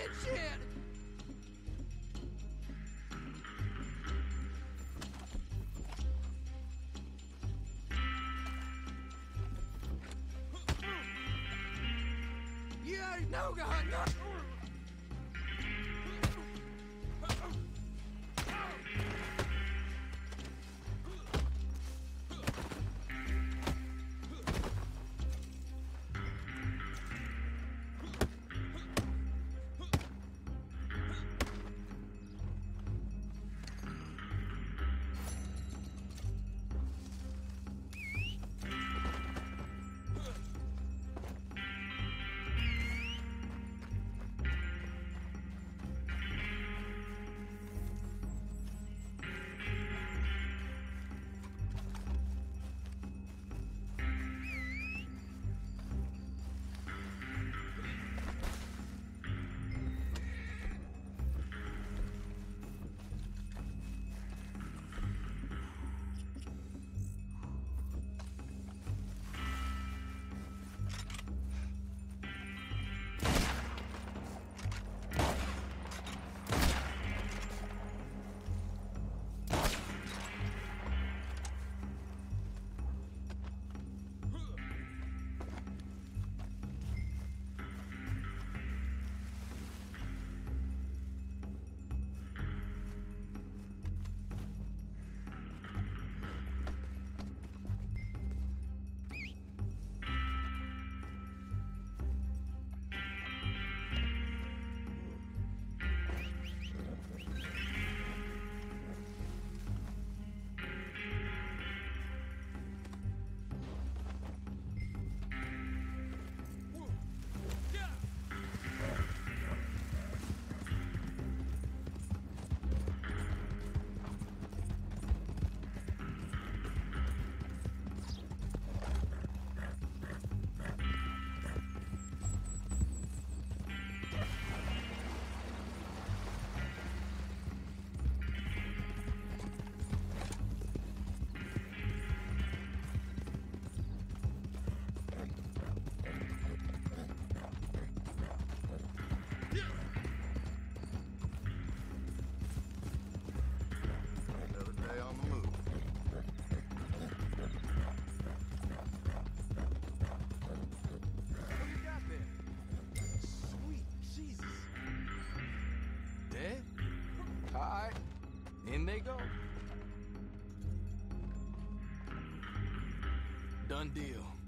hit shit! You ain't no got nothing! Done deal.